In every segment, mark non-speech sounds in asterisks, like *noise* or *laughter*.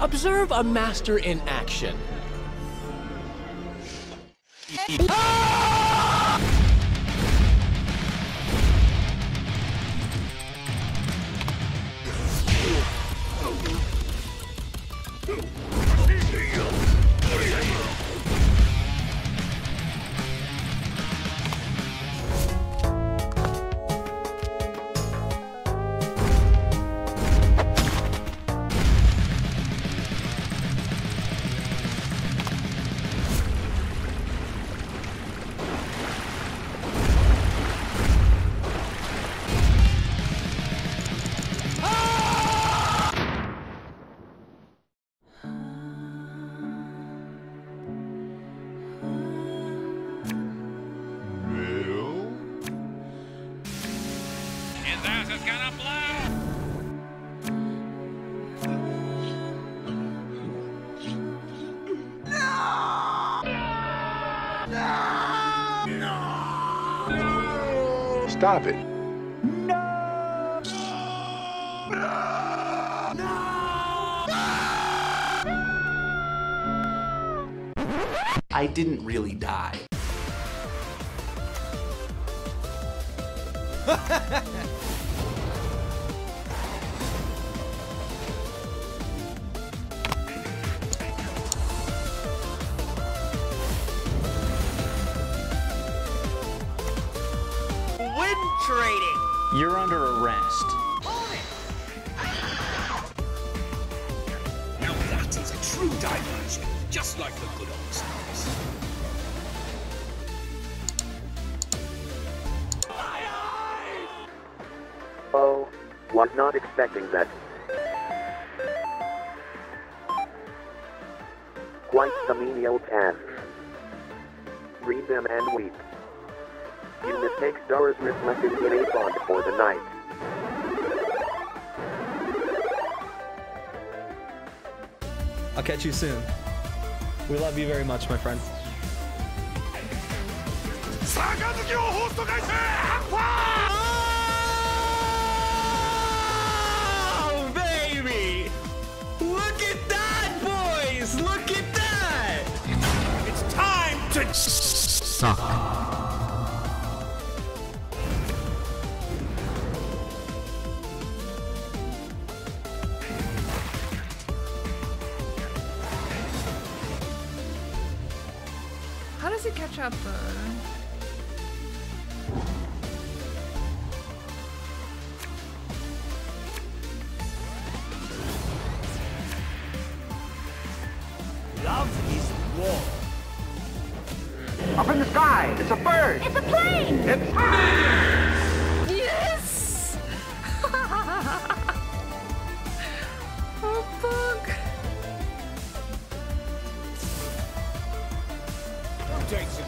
Observe a master in action. Ah! His ass is gonna blow! Stop it. I didn't really die. *laughs* Wind trading! You're under arrest. Now that is a true diversion, just like the good old times. Oh, was not expecting that. Quite the menial task. Read them and weep. You He take dollars reflected in a bond for the night. I'll catch you soon. We love you very much, my friend. Oh, baby! Look at that, boys! Look at that! It's time to suck. How does he catch up though? Love is war. Up in the sky! It's a bird! It's a plane! It's Take some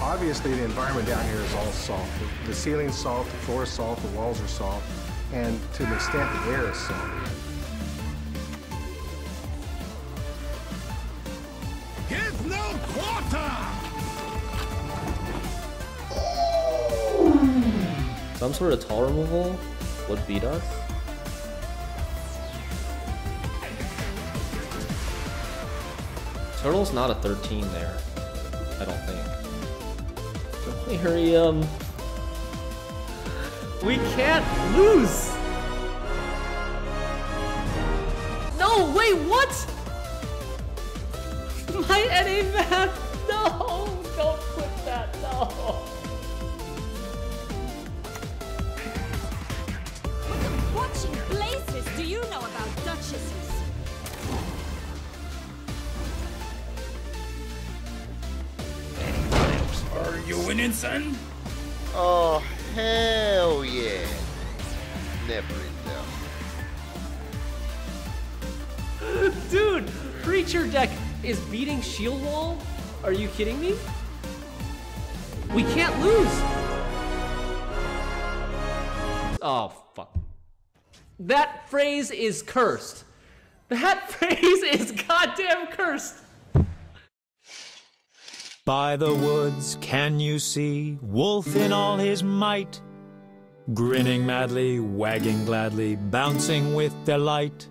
Obviously, the environment down here is all salt. The- The ceiling's salt, the floor is salt, the walls are salt, and to the extent the air is salt. Give no quarter! Some sort of tall removal would beat us. Turtle's not a 13 there. I don't think. Delirium. We can't lose! No, wait, what? *laughs* My NA map! No! You winning, son? Oh, hell yeah. Never in doubt. *laughs* Dude, creature deck is beating shield wall? Are you kidding me? We can't lose. Oh, fuck. That phrase is cursed. That *laughs* phrase is goddamn cursed. By the woods can you see Wolf in all his might, grinning madly, wagging gladly, bouncing with delight.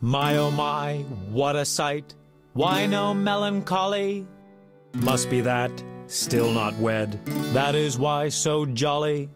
My oh my, what a sight! Why no melancholy? Must be that, still not wed. That is why so jolly.